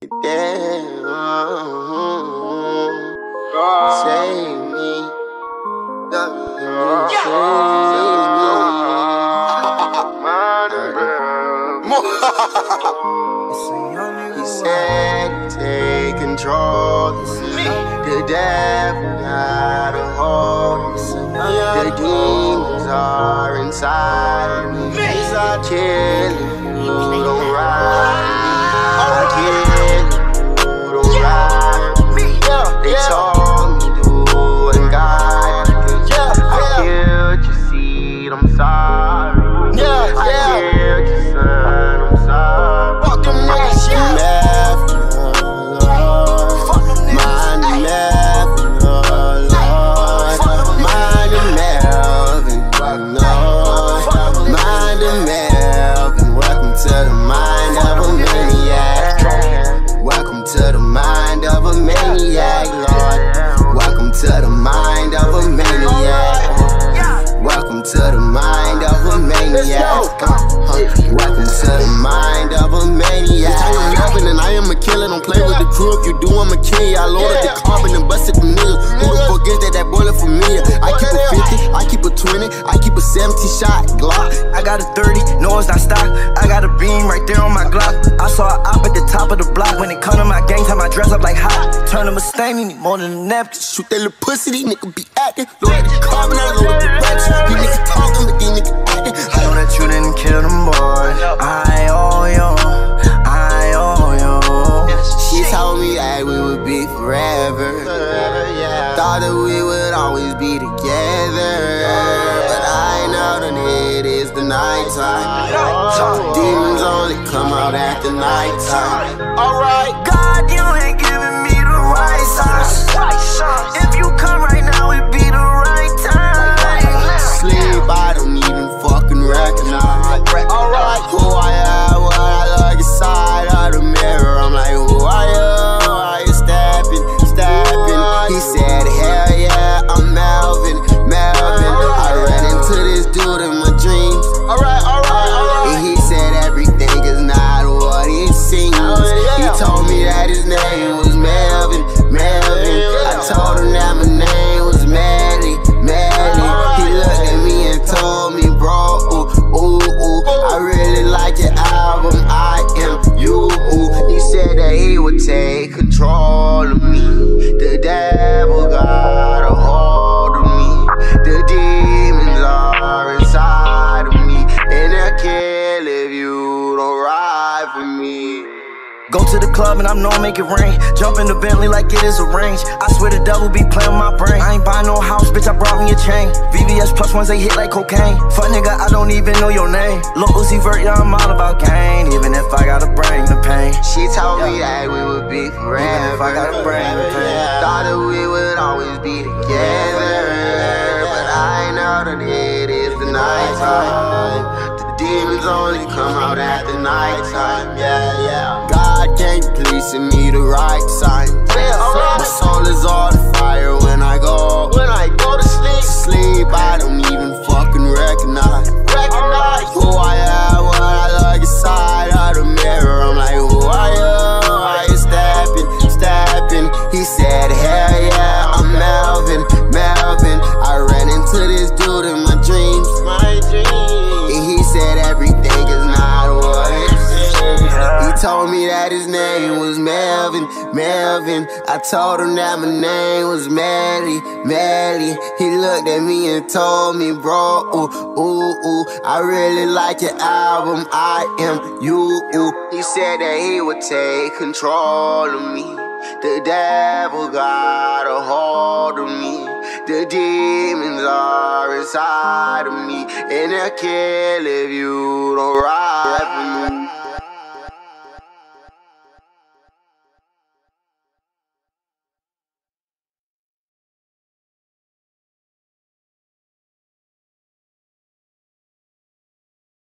Damn. Save me. God. Save me. He said, take control. The devil got a hold. The demons are inside me. Killing you don't ride. Mind of a maniac, Lord. Welcome to the mind of a maniac. Welcome to the mind of a maniac. Welcome to the mind of a maniac. I am Melvin and I am a killer. Don't play with the crew. If you do, I'ma kill you. I loaded the carbon and busted the niggas. Who the fuck is that? That for me. I keep a 50, I keep a 20, I keep a 70 shot. I got a 30, no it's not stock. I got a beam right there on my Glock. I saw a op at the top of the block. When it come to my gang time, I dress up like hot. Turn them a Mustang, need more than a napkin. Shoot that little pussy, these niggas be acting. The carbon, it is the nighttime. Demons only come out at the nighttime. Alright. God, told me that his name was Go to the club and I know I make it rain. Jump in the Bentley like it is a range. I swear the devil be playing my brain. I ain't buying no house, bitch, I brought me a chain. VVS plus ones, they hit like cocaine. Fuck nigga, I don't even know your name. Lil Uzi Vert, yeah, I'm all about gain. Even if I gotta bring the pain. She told me that we would be forever. Even if I gotta bring the pain. Thought that we would always be together. But I know that it is the nighttime. The demons only come out at the nighttime. Yeah, yeah. Can't please send me the right sign. My soul is on fire when I go. When I go to sleep, sleep, I don't even fucking recognize. Recognize who I am when I look inside of the mirror. I'm like, who are you? Why you stepping, stepping? He said, hell yeah, I'm Melvin, Melvin. I ran into this dude in my dreams. My dreams. Melvin, Melvin. I told him that my name was Melly, Melly. He looked at me and told me, bro, ooh, ooh, ooh. I really like your album, I am you. Ooh. He said that he would take control of me. The devil got a hold of me. The demons are inside of me. And they'll kill if you don't ride for me.